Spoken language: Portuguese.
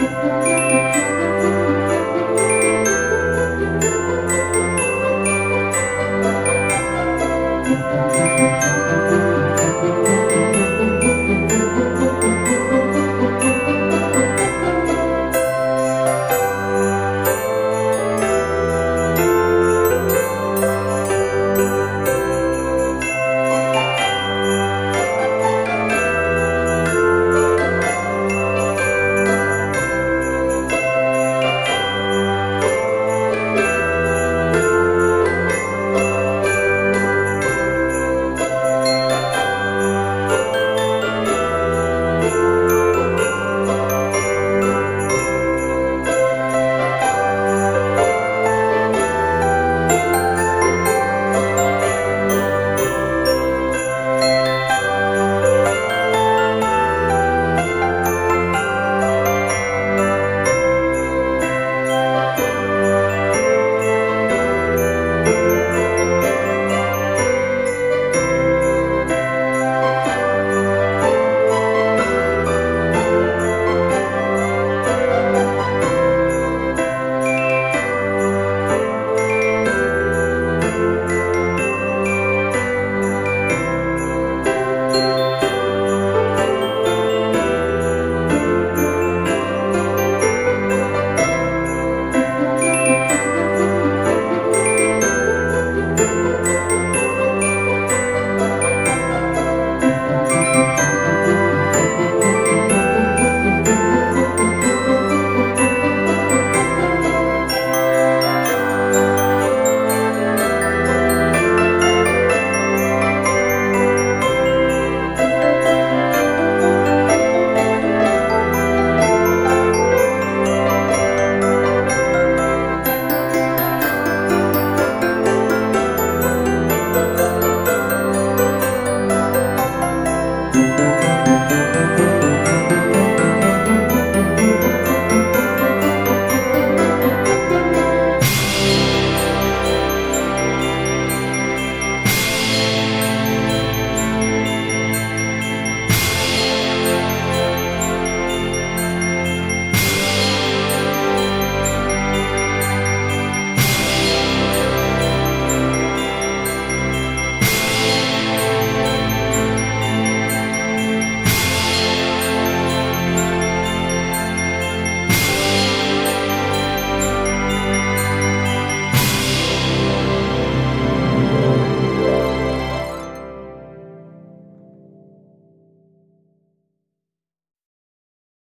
Música